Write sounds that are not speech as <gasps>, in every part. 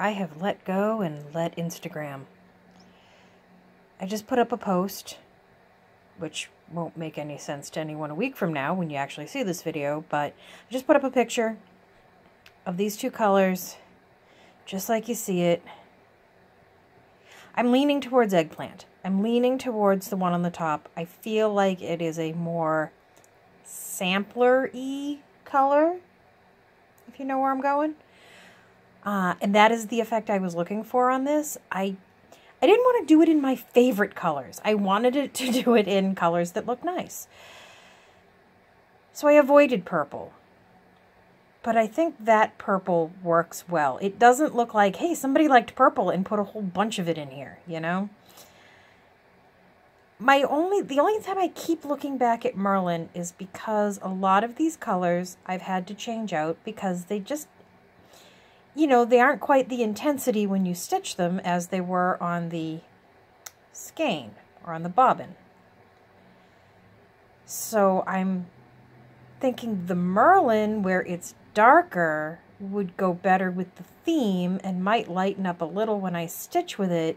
I have let go and let Instagram. I just put up a post, which won't make any sense to anyone a week from now when you actually see this video, but I just put up a picture of these two colors, just like you see it. I'm leaning towards eggplant. I'm leaning towards the one on the top. I feel like it is a more sampler-y color, if you know where I'm going. Uh, and that is the effect I was looking for on this. I I didn't want to do it in my favorite colors. I wanted it <laughs> to do it in colors that look nice. So I avoided purple. But I think that purple works well. It doesn't look like, hey, somebody liked purple and put a whole bunch of it in here, you know? My only, the only time I keep looking back at Merlin is because a lot of these colors I've had to change out because they just you know, they aren't quite the intensity when you stitch them as they were on the skein or on the bobbin. So I'm thinking the Merlin, where it's darker, would go better with the theme and might lighten up a little when I stitch with it.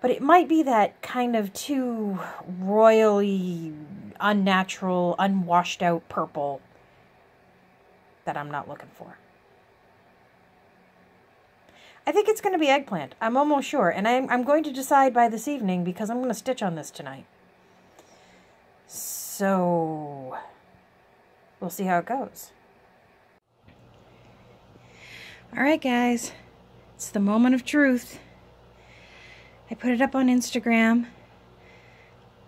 But it might be that kind of too royally unnatural, unwashed out purple that I'm not looking for. I think it's going to be eggplant. I'm almost sure. And I'm, I'm going to decide by this evening because I'm going to stitch on this tonight. So, we'll see how it goes. All right, guys. It's the moment of truth. I put it up on Instagram.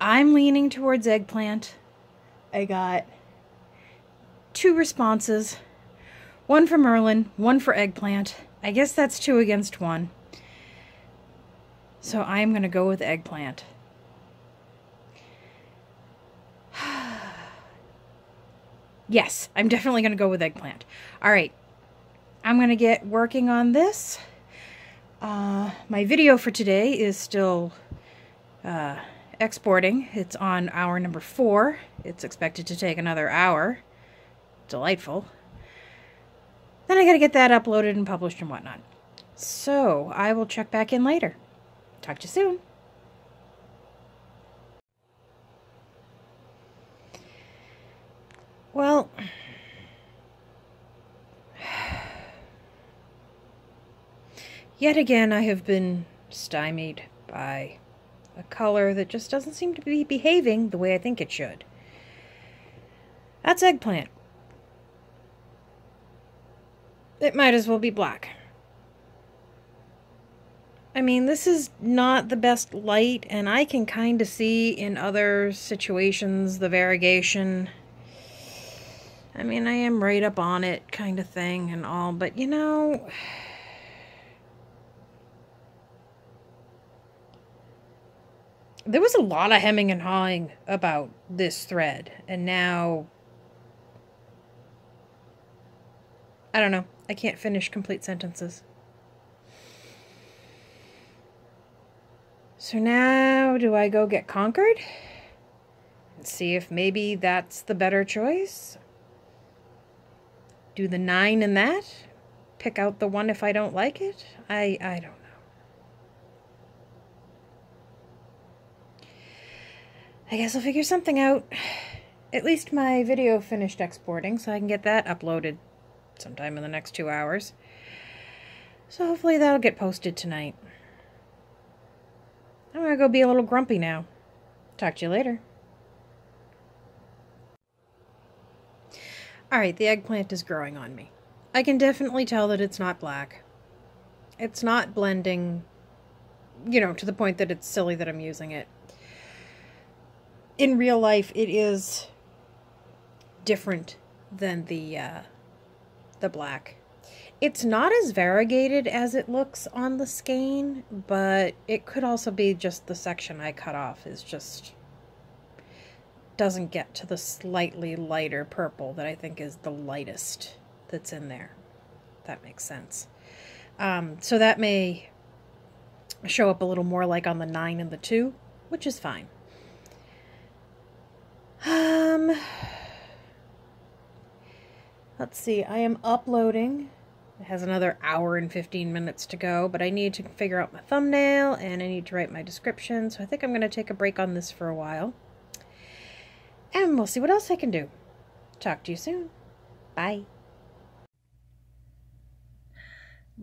I'm leaning towards eggplant. I got two responses. One for Merlin, one for eggplant. I guess that's two against one. So I'm going to go with eggplant. <sighs> yes, I'm definitely going to go with eggplant. All right. I'm going to get working on this. Uh, my video for today is still uh, exporting. It's on hour number four. It's expected to take another hour. Delightful. Then I got to get that uploaded and published and whatnot. So I will check back in later. Talk to you soon. Well, <sighs> yet again I have been stymied by a color that just doesn't seem to be behaving the way I think it should. That's eggplant. It might as well be black. I mean, this is not the best light, and I can kind of see in other situations the variegation. I mean, I am right up on it kind of thing and all, but you know... <sighs> There was a lot of hemming and hawing about this thread, and now... I don't know. I can't finish complete sentences. So now, do I go get conquered? And see if maybe that's the better choice? Do the nine in that? Pick out the one if I don't like it? I, I don't know. I guess I'll figure something out. <sighs> At least my video finished exporting, so I can get that uploaded sometime in the next two hours. So hopefully that'll get posted tonight. I'm going to go be a little grumpy now. Talk to you later. Alright, the eggplant is growing on me. I can definitely tell that it's not black. It's not blending, you know, to the point that it's silly that I'm using it. In real life, it is different than the uh, the black. It's not as variegated as it looks on the skein, but it could also be just the section I cut off is just doesn't get to the slightly lighter purple that I think is the lightest that's in there. That makes sense. Um, so that may show up a little more like on the 9 and the 2, which is fine. Um, Let's see, I am uploading It has another hour and 15 minutes to go, but I need to figure out my thumbnail and I need to write my description. So I think I'm going to take a break on this for a while. And we'll see what else I can do. Talk to you soon. Bye.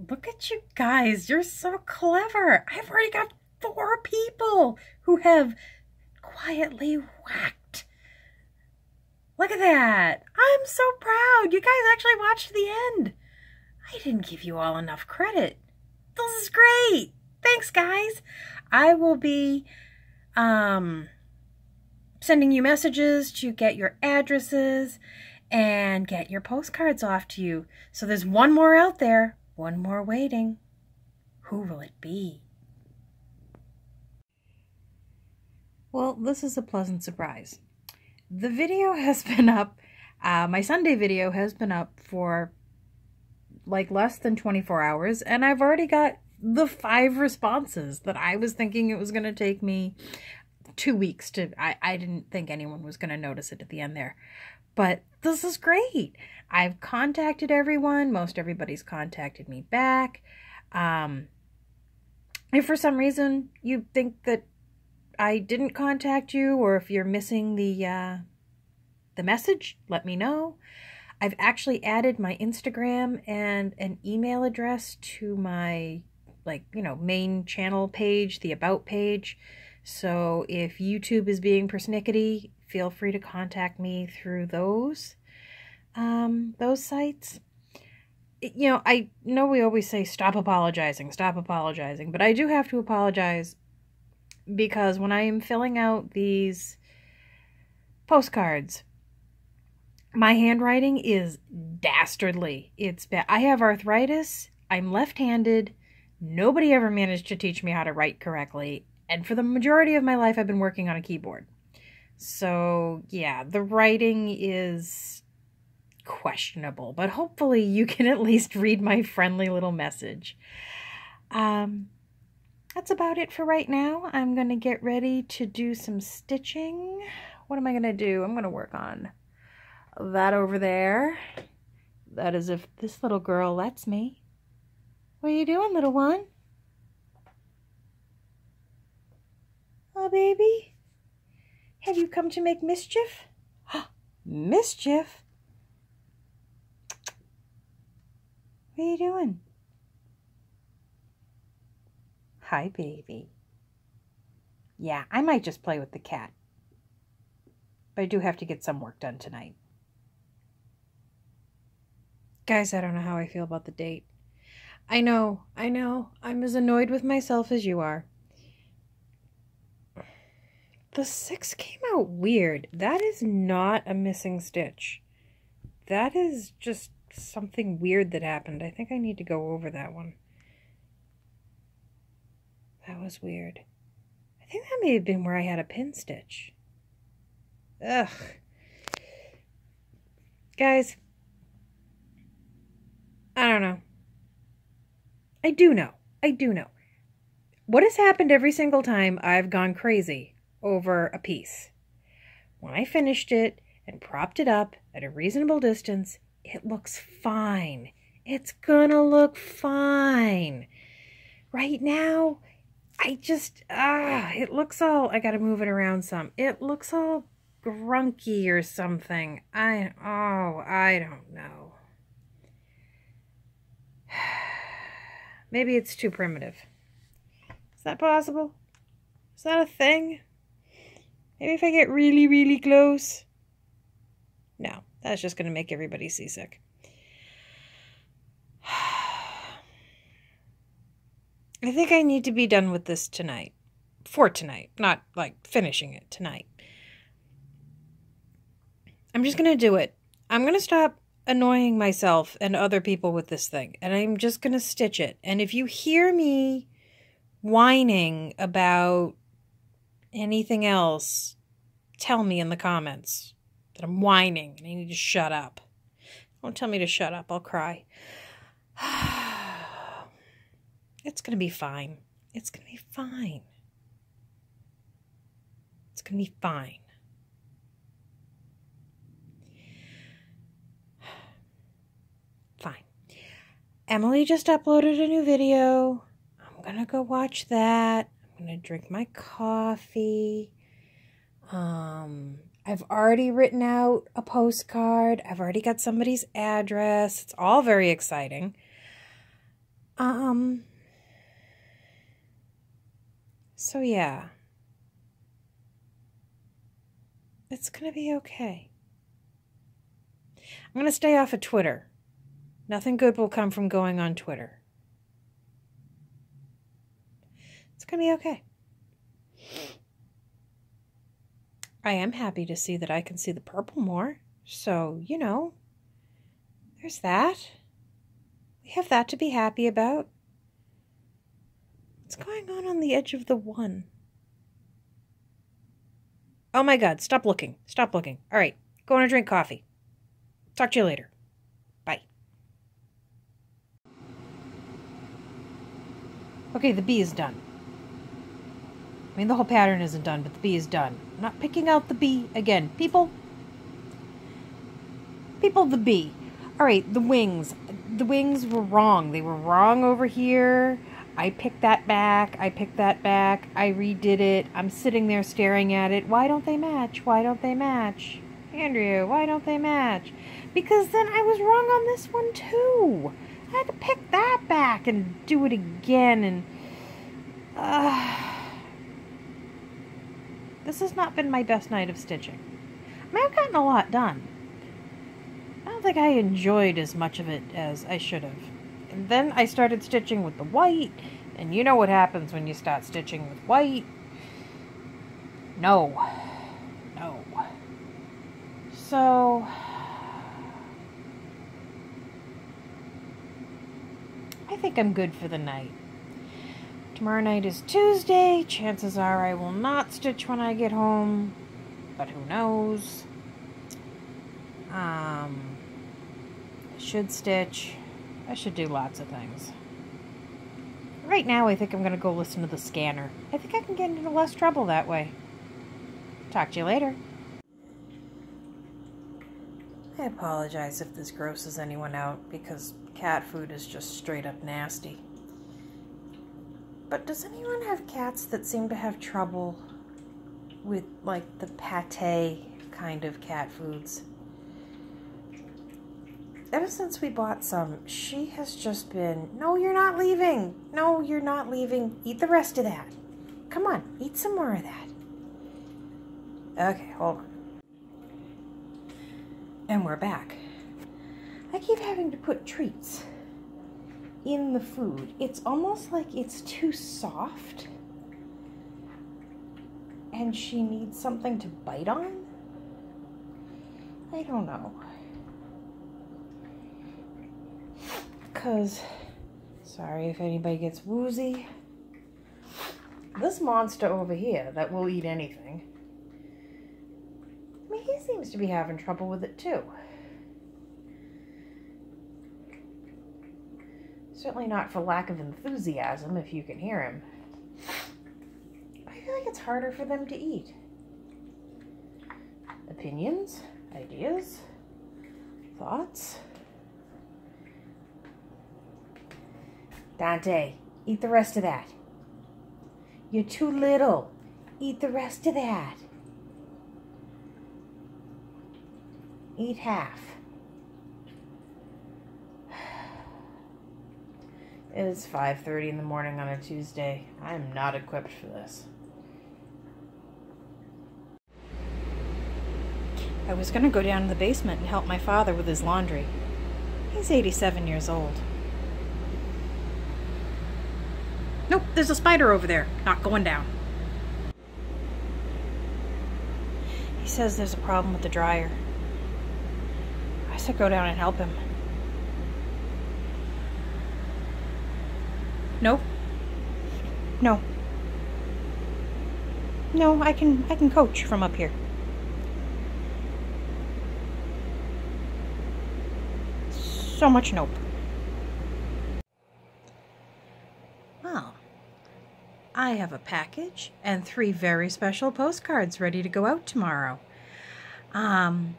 Look at you guys. You're so clever. I've already got four people who have quietly whacked. Look at that. I'm so proud. You guys actually watched the end. I didn't give you all enough credit. This is great. Thanks, guys. I will be um, sending you messages to get your addresses and get your postcards off to you. So there's one more out there, one more waiting. Who will it be? Well, this is a pleasant surprise. The video has <laughs> been up, uh, my Sunday video has been up for like less than 24 hours, and I've already got the five responses that I was thinking it was going to take me two weeks to. I, I didn't think anyone was going to notice it at the end there. But this is great. I've contacted everyone. Most everybody's contacted me back. Um, if for some reason you think that I didn't contact you, or if you're missing the uh, the message, let me know. I've actually added my Instagram and an email address to my like, you know, main channel page, the about page. So if YouTube is being persnickety, feel free to contact me through those um those sites. You know, I know we always say stop apologizing, stop apologizing, but I do have to apologize because when I am filling out these postcards my handwriting is dastardly. It's bad. I have arthritis. I'm left-handed. Nobody ever managed to teach me how to write correctly. And for the majority of my life, I've been working on a keyboard. So, yeah, the writing is questionable, but hopefully you can at least read my friendly little message. Um, that's about it for right now. I'm going to get ready to do some stitching. What am I going to do? I'm going to work on that over there. That is if this little girl lets me. What are you doing, little one? Oh, baby? Have you come to make mischief? <gasps> mischief? What are you doing? Hi, baby. Yeah, I might just play with the cat. But I do have to get some work done tonight. Guys, I don't know how I feel about the date. I know, I know. I'm as annoyed with myself as you are. The six came out weird. That is not a missing stitch. That is just something weird that happened. I think I need to go over that one. That was weird. I think that may have been where I had a pin stitch. Ugh. Guys, I don't know. I do know. I do know. What has happened every single time I've gone crazy over a piece? When I finished it and propped it up at a reasonable distance, it looks fine. It's gonna look fine. Right now, I just, ah, it looks all, I gotta move it around some. It looks all grunky or something. I, oh, I don't know. <sighs> Maybe it's too primitive. Is that possible? Is that a thing? Maybe if I get really, really close? No, that's just going to make everybody seasick. I think I need to be done with this tonight. For tonight, not like finishing it tonight. I'm just going to do it. I'm going to stop annoying myself and other people with this thing, and I'm just going to stitch it. And if you hear me whining about anything else, tell me in the comments that I'm whining and I need to shut up. Don't tell me to shut up, I'll cry. <sighs> <sighs> it's going to be fine. It's going to be fine. It's going to be fine. <sighs> Fine. Emily just uploaded a new video. I'm gonna go watch that. I'm gonna drink my coffee. Um, I've already written out a postcard. I've already got somebody's address. It's all very exciting. Um, so yeah. It's gonna be okay. I'm gonna stay off of Twitter. Nothing good will come from going on Twitter. It's going to be okay. I am happy to see that I can see the purple more. So, you know, there's that. We have that to be happy about. What's going on on the edge of the one? Oh my god, stop looking. Stop looking. All right, going to drink coffee. Talk to you later. Bye. Okay, the bee is done. I mean, the whole pattern isn't done, but the bee is done. I'm not picking out the bee again. People, people, the bee. All right, the wings. The wings were wrong. They were wrong over here. I picked that back. I picked that back. I redid it. I'm sitting there staring at it. Why don't they match? Why don't they match? Andrea, why don't they match? Because then I was wrong on this one too. I had to pick that back and do it again and uh, this has not been my best night of stitching. I mean, I've gotten a lot done. I don't think I enjoyed as much of it as I should have. And then I started stitching with the white, and you know what happens when you start stitching with white. No. No. So, I think I'm good for the night. Tomorrow night is Tuesday. Chances are I will not stitch when I get home, but who knows? Um, I should stitch. I should do lots of things. Right now, I think I'm going to go listen to the scanner. I think I can get into less trouble that way. Talk to you later. I apologize if this grosses anyone out because cat food is just straight up nasty. But does anyone have cats that seem to have trouble with like the pate kind of cat foods? Ever since we bought some, she has just been, no, you're not leaving. No, you're not leaving. Eat the rest of that. Come on, eat some more of that. Okay, hold on. And we're back. I keep having to put treats in the food. It's almost like it's too soft. And she needs something to bite on? I don't know. Because, sorry if anybody gets woozy. This monster over here that will eat anything I mean, he seems to be having trouble with it too. Certainly not for lack of enthusiasm, if you can hear him. I feel like it's harder for them to eat. Opinions? Ideas? Thoughts? Dante, eat the rest of that. You're too little. Eat the rest of that. Eat half. <sighs> It is 5.30 in the morning on a Tuesday. I am not equipped for this. I was going to go down to the basement and help my father with his laundry. He's 87 years old. Nope, there's a spider over there. Not going down. He says there's a problem with the dryer. I said go down and help him. Nope. No. No, I can I can coach from up here. So much nope. Well, I have a package and three very special postcards ready to go out tomorrow. Um,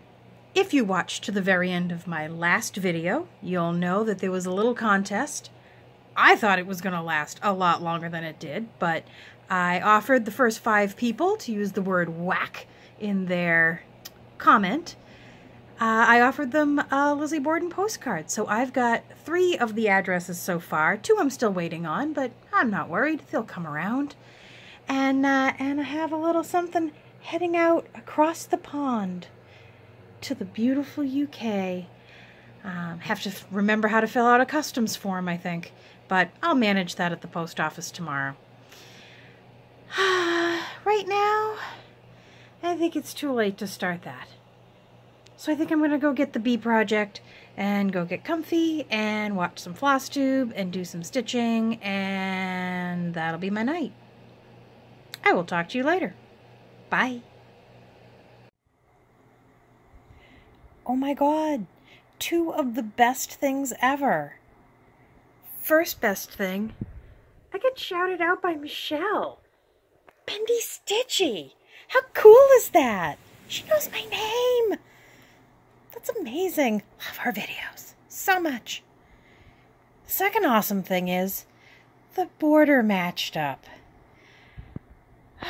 If you watched to the very end of my last video, you'll know that there was a little contest. I thought it was going to last a lot longer than it did, but I offered the first five people to use the word whack in their comment. Uh, I offered them a Lizzie Borden postcard, so I've got three of the addresses so far. Two I'm still waiting on, but I'm not worried. They'll come around. And, uh, and I have a little something heading out across the pond to the beautiful UK. Um, have to remember how to fill out a customs form, I think, but I'll manage that at the post office tomorrow. <sighs> right now, I think it's too late to start that. So I think I'm going to go get the bee project and go get comfy and watch some floss tube and do some stitching and that'll be my night. I will talk to you later. Bye. Oh my god, two of the best things ever. First best thing, I get shouted out by Michelle. Bendy Stitchy. How cool is that? She knows my name. That's amazing. Love her videos so much. Second awesome thing is the border matched up. <sighs>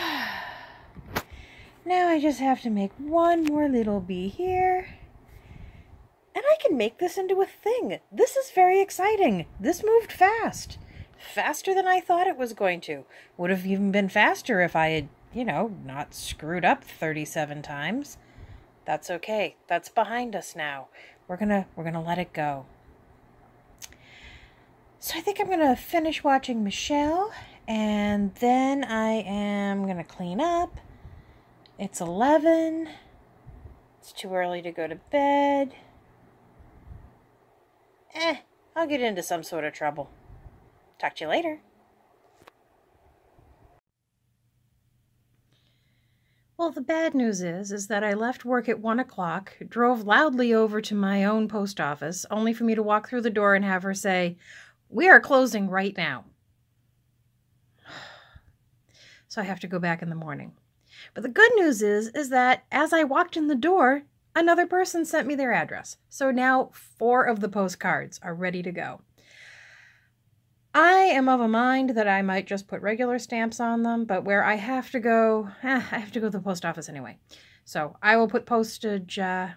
now I just have to make one more little bee here. And I can make this into a thing. This is very exciting. This moved fast. Faster than I thought it was going to. Would have even been faster if I had, you know, not screwed up 37 times. That's okay. That's behind us now. We're going to we're going to let it go. So I think I'm going to finish watching Michelle and then I am going to clean up. It's 11. It's too early to go to bed. Eh, I'll get into some sort of trouble. Talk to you later. Well, the bad news is, is that I left work at one o'clock, drove loudly over to my own post office, only for me to walk through the door and have her say, "We are closing right now." <sighs> So I have to go back in the morning. But the good news is, is that as I walked in the door, another person sent me their address. So now four of the postcards are ready to go. I am of a mind that I might just put regular stamps on them, but where I have to go, <laughs> eh, I have to go to the post office anyway. So I will put postage, uh,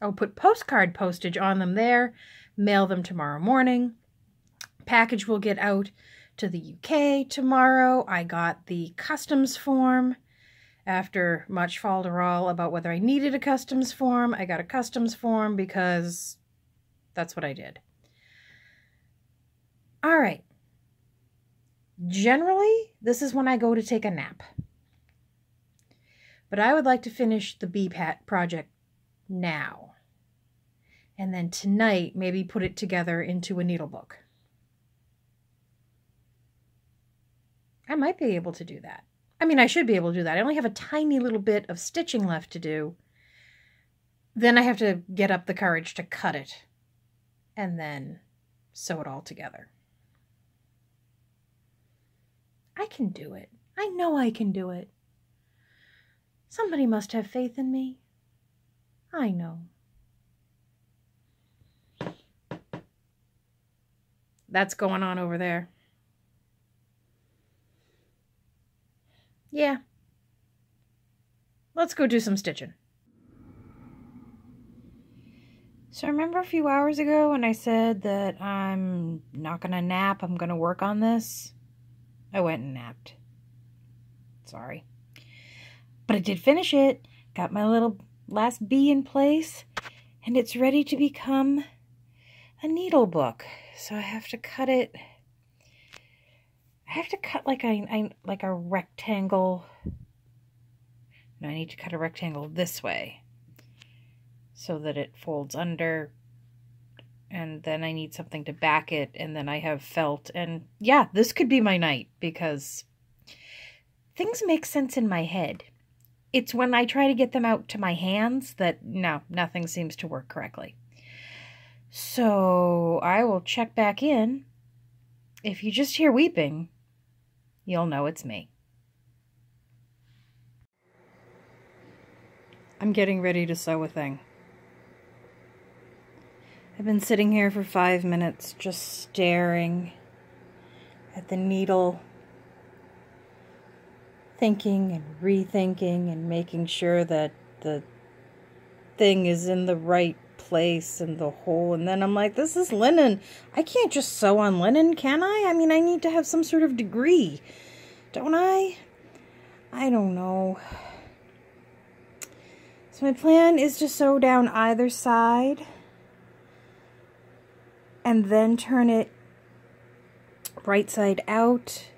I'll put postcard postage on them there, mail them tomorrow morning. Package will get out to the UK tomorrow. I got the customs form after much falderall about whether I needed a customs form. I got a customs form because that's what I did. All right. Generally, this is when I go to take a nap. But I would like to finish the BPAT project now. And then tonight, maybe put it together into a needlebook. I might be able to do that. I mean, I should be able to do that. I only have a tiny little bit of stitching left to do. Then I have to get up the courage to cut it and then sew it all together. I can do it. I know I can do it. Somebody must have faith in me. I know. That's going on over there. Yeah. Let's go do some stitching. So remember a few hours ago when I said that I'm not going to nap, I'm going to work on this? I went and napped. Sorry. But I did finish it. Got my little last bee in place. And it's ready to become a needle book. So I have to cut it. I have to cut like a, like a rectangle. No, I need to cut a rectangle this way. So that it folds under and then I need something to back it, and then I have felt. And yeah, this could be my night because things make sense in my head. It's when I try to get them out to my hands that no, nothing seems to work correctly. So I will check back in. If you just hear weeping, you'll know it's me. I'm getting ready to sew a thing. I've been sitting here for five minutes just staring at the needle, thinking and rethinking and making sure that the thing is in the right place and the hole. And then I'm like, this is linen. I can't just sew on linen, can I? I mean, I need to have some sort of degree, don't I? I don't know. So my plan is to sew down either side and then turn it right side out.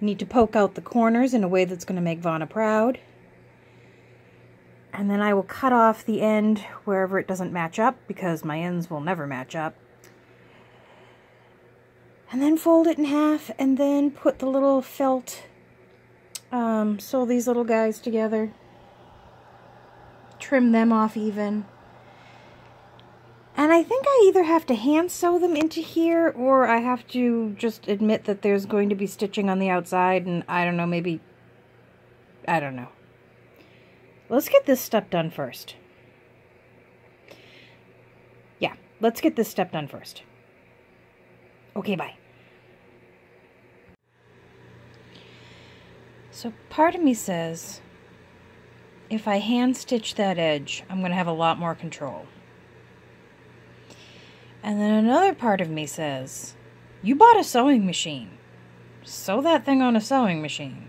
need to poke out the corners in a way that's going to make Vonna proud. And then I will cut off the end wherever it doesn't match up because my ends will never match up. And then fold it in half and then put the little felt, um, sew these little guys together. Trim them off even. And I think I either have to hand sew them into here or I have to just admit that there's going to be stitching on the outside and I don't know, maybe, I don't know. Let's get this step done first. Yeah, let's get this step done first. Okay, bye. So part of me says, if I hand stitch that edge, I'm going to have a lot more control. And then another part of me says, You bought a sewing machine. Sew that thing on a sewing machine.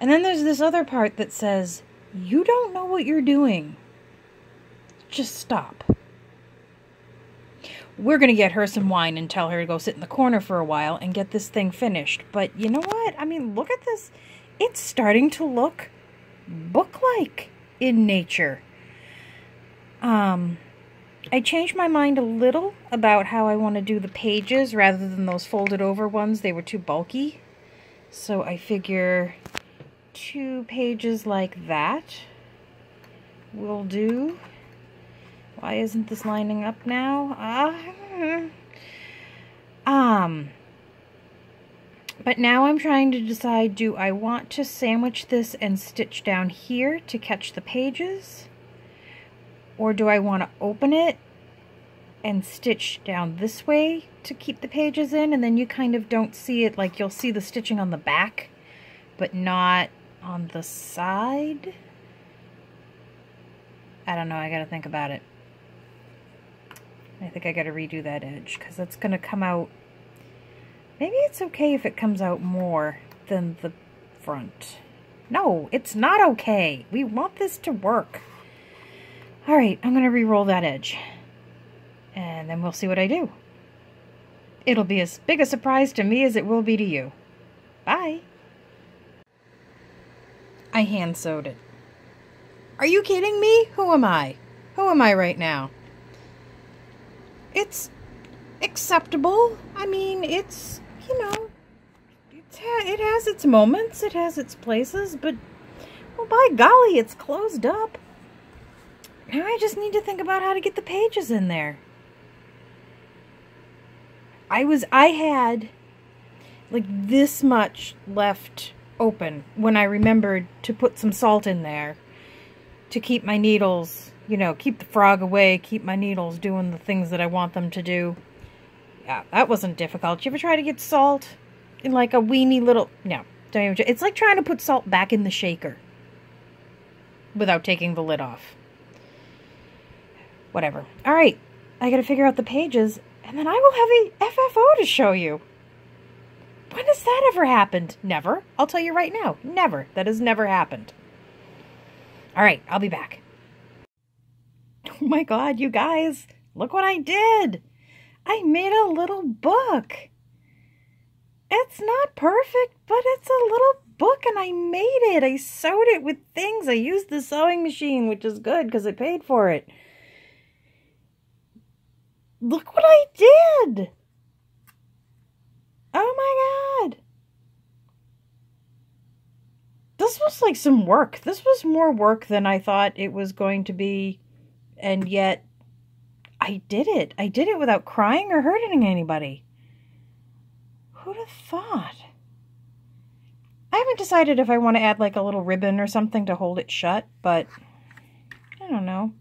And then there's this other part that says, You don't know what you're doing. Just stop. We're going to get her some wine and tell her to go sit in the corner for a while and get this thing finished. But you know what? I mean, look at this. It's starting to look book like in nature. Um, I changed my mind a little about how I want to do the pages rather than those folded over ones. They were too bulky. So I figure two pages like that will do. Why isn't this lining up now? Uh, um, but now I'm trying to decide, do I want to sandwich this and stitch down here to catch the pages? Or do I want to open it and stitch down this way to keep the pages in and then you kind of don't see it like you'll see the stitching on the back but not on the side? I don't know I gotta think about it. I think I gotta redo that edge because it's gonna come out maybe it's okay if it comes out more than the front. No it's not okay. We want this to work all right, I'm going to re-roll that edge. And then we'll see what I do. It'll be as big a surprise to me as it will be to you. Bye. I hand sewed it. Are you kidding me? Who am I? Who am I right now? It's acceptable. I mean, it's, you know, it's ha it has its moments, it has its places, but, well, by golly, it's closed up. Now I just need to think about how to get the pages in there. I was, I had like this much left open when I remembered to put some salt in there to keep my needles, you know, keep the frog away, keep my needles doing the things that I want them to do. Yeah, that wasn't difficult. You ever try to get salt in like a weeny little, no, don't even, it's like trying to put salt back in the shaker without taking the lid off. Whatever. All right, I gotta figure out the pages, and then I will have a FFO to show you. When has that ever happened? Never. I'll tell you right now. Never. That has never happened. All right, I'll be back. <laughs> Oh my god, you guys, look what I did. I made a little book. It's not perfect, but it's a little book and I made it. I sewed it with things. I used the sewing machine, which is good because I paid for it. Look what I did! Oh my god! This was like some work. This was more work than I thought it was going to be. And yet, I did it. I did it without crying or hurting anybody. Who'd have thought? I haven't decided if I want to add like a little ribbon or something to hold it shut, but I don't know.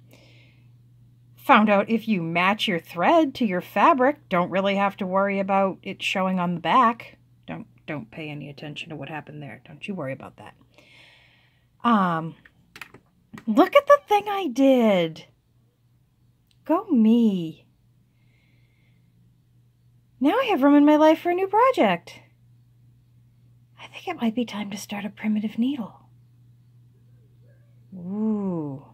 Found out if you match your thread to your fabric, don't really have to worry about it showing on the back. Don't don't pay any attention to what happened there. Don't you worry about that. Um look at the thing I did. Go me. Now I have room in my life for a new project. I think it might be time to start a primitive needle. Ooh.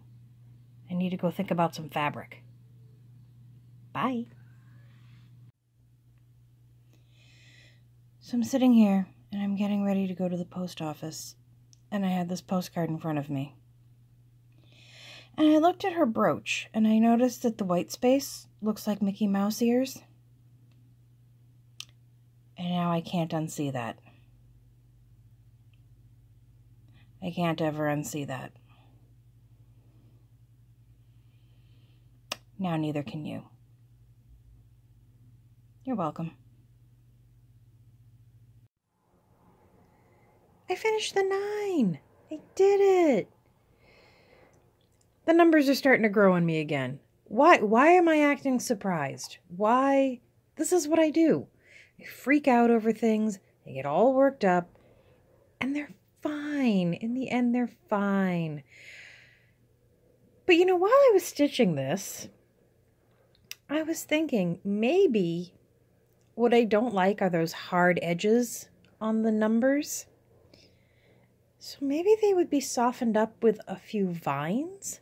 I need to go think about some fabric. Bye. So I'm sitting here and I'm getting ready to go to the post office, and I had this postcard in front of me. And I looked at her brooch and I noticed that the white space looks like Mickey Mouse ears. And now I can't unsee that. I can't ever unsee that. Now neither can you. You're welcome. I finished the nine. I did it. The numbers are starting to grow on me again. Why why am I acting surprised? Why this is what I do. I freak out over things, I get all worked up, and they're fine. In the end they're fine. But you know, while I was stitching this, I was thinking maybe what I don't like are those hard edges on the numbers. So maybe they would be softened up with a few vines?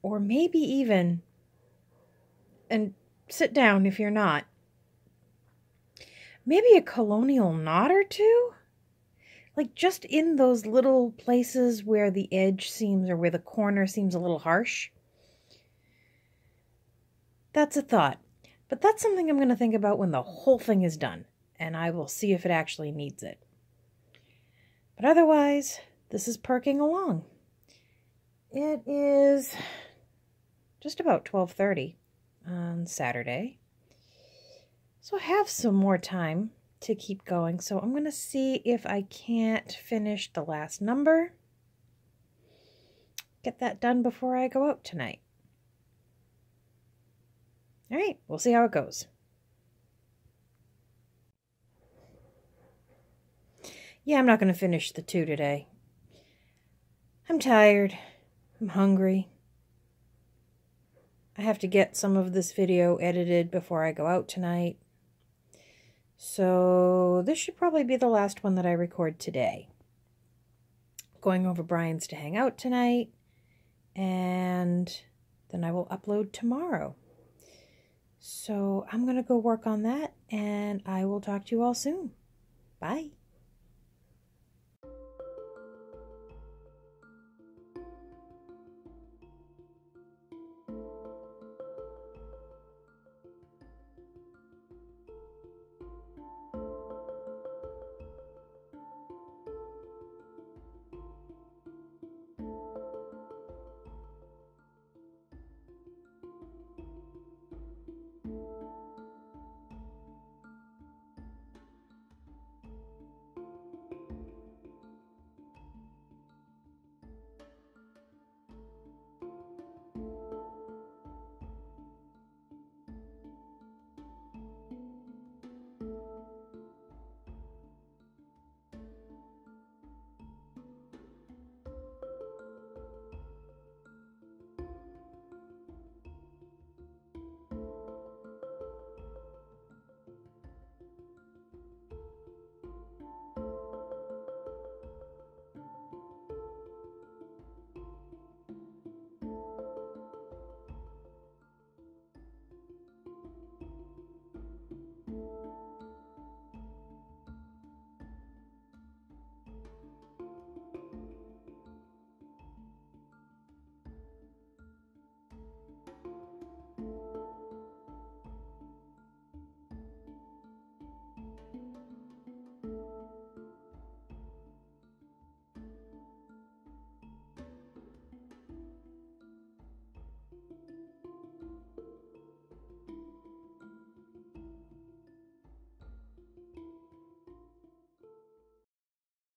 Or maybe even, and sit down if you're not, maybe a colonial knot or two? Like just in those little places where the edge seems or where the corner seems a little harsh. That's a thought. But that's something I'm going to think about when the whole thing is done, and I will see if it actually needs it. But otherwise, this is perking along. It is just about 12:30 on Saturday. So I have some more time to keep going. So I'm going to see if I can't finish the last number. Get that done before I go out tonight. All right, we'll see how it goes. Yeah, I'm not going to finish the two today. I'm tired. I'm hungry. I have to get some of this video edited before I go out tonight. So this should probably be the last one that I record today. Going over Brian's to hang out tonight, and then I will upload tomorrow. So I'm going to go work on that, and I will talk to you all soon. Bye.